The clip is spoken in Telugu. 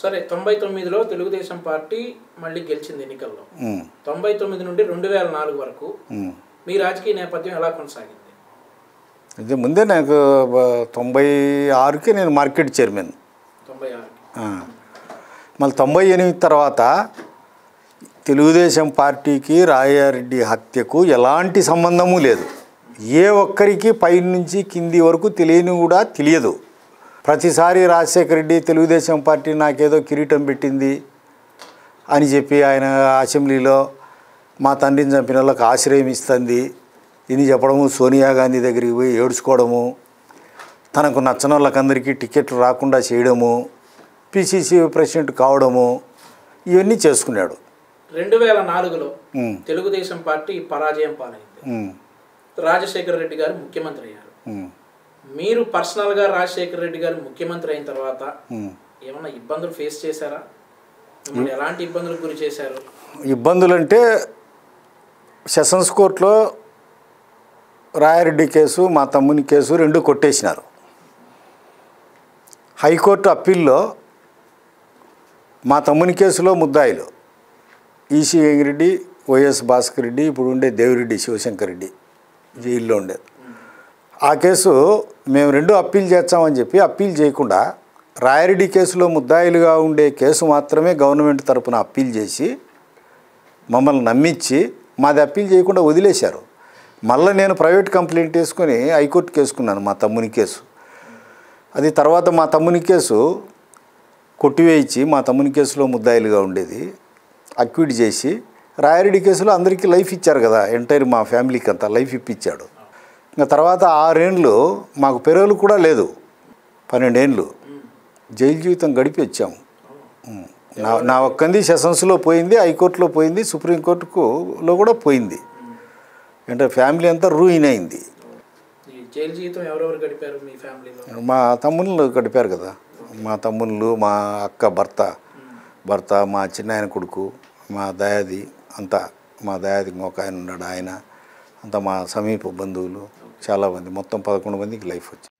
సరే తొంభై తొమ్మిదిలో తెలుగుదేశం పార్టీ మళ్ళీ గెలిచింది ఎన్నికల్లో. తొంభై తొమ్మిది నుండి రెండు వేల నాలుగు వరకు. మీ రాజకీయ నేపథ్యం ఎలా కొనసాగింది? ఇది ముందే నాకు తొంభై ఆరుకి నేను మార్కెట్ చైర్మన్. తొంభై ఆరు. మళ్ళీ తొంభై ఎనిమిది తర్వాత తెలుగుదేశం పార్టీకి రాయారెడ్డి హత్యకు ఎలాంటి సంబంధము లేదు. ఏ ఒక్కరికి పైనుంచి కింది వరకు తెలియని కూడా తెలియదు. ప్రతిసారి రాజశేఖర రెడ్డి తెలుగుదేశం పార్టీ నాకేదో కిరీటం పెట్టింది అని చెప్పి ఆయన అసెంబ్లీలో మా తండ్రిని చంపిన వాళ్ళకి ఆశ్రయం ఇస్తుంది. ఇది చెప్పడము సోనియా గాంధీ దగ్గరికి పోయి ఏడ్చుకోవడము తనకు నచ్చని వాళ్ళకందరికీ టికెట్లు రాకుండా చేయడము పిసిసి ప్రెసిడెంట్ కావడము ఇవన్నీ చేసుకున్నాడు. రెండు వేల నాలుగులో తెలుగుదేశం పార్టీ పరాజయం పాలైంది. రాజశేఖర రెడ్డి గారు ముఖ్యమంత్రి అయ్యారు. మీరు పర్సనల్గా రాజశేఖర రెడ్డి గారు ముఖ్యమంత్రి అయిన తర్వాత. ఏమన్నా ఇబ్బందులు ఫేస్ చేశారా? ఎలాంటి ఇబ్బందులకు గురి చేశారు? ఇబ్బందులు అంటే సెషన్స్ కోర్టులో రాయారెడ్డి కేసు మా తమ్ముని కేసు రెండు కొట్టేసినారు. హైకోర్టు అప్పీల్లో మా తమ్ముని కేసులో ముద్దాయిలు. ఈసీ వెంగిరెడ్డి వైఎస్ భాస్కర్ రెడ్డి ఇప్పుడు ఉండే దేవిరెడ్డి శివశంకర్ రెడ్డి జైల్లో ఉండేది ఆ కేసు మేము రెండు అప్పీల్ చేస్తామని చెప్పి అప్పీల్ చేయకుండా రాయరెడ్డి కేసులో ముద్దాయిలుగా ఉండే కేసు మాత్రమే గవర్నమెంట్ తరపున అప్పీల్ చేసి మమ్మల్ని నమ్మించి మాది అప్పీల్ చేయకుండా వదిలేశారు. మళ్ళీ నేను ప్రైవేట్ కంప్లైంట్ వేసుకొని హైకోర్టు కేసుకున్నాను మా తమ్ముని కేసు. అది తర్వాత మా తమ్ముని కేసు కొట్టివేయించి మా తమ్ముని కేసులో ముద్దాయిలుగా ఉండేది. అక్విట్ చేసి రాయరెడ్డి కేసులో అందరికీ లైఫ్ ఇచ్చారు కదా ఎంటైర్ మా ఫ్యామిలీకి అంతా లైఫ్ ఇప్పించాడు. ఇంకా తర్వాత ఆరేండ్లు మాకు పెరగలు కూడా లేదు. పన్నెండేండ్లు. జైలు జీవితం గడిపి వచ్చాము. నా నా ఒక్కంది సెషన్స్లో పోయింది హైకోర్టులో పోయింది సుప్రీంకోర్టుకు లో కూడా పోయింది. అంటే ఫ్యామిలీ అంతా రూయిన్ అయింది. జైలు జీవితం ఎవరెవరు గడిపారు మీ ఫ్యామిలీలో? మా తమ్ముళ్ళు గడిపారు కదా. మా తమ్ముళ్ళు మా అక్క భర్త భర్త మా చిన్నాయన కొడుకు మా దయాది అంతా. మా దయాది ఒక ఆయన ఉన్నాడు ఆయన. అంతా మా సమీప బంధువులు. చాలామంది మొత్తం పదకొండు మందికి లైఫ్ వచ్చింది.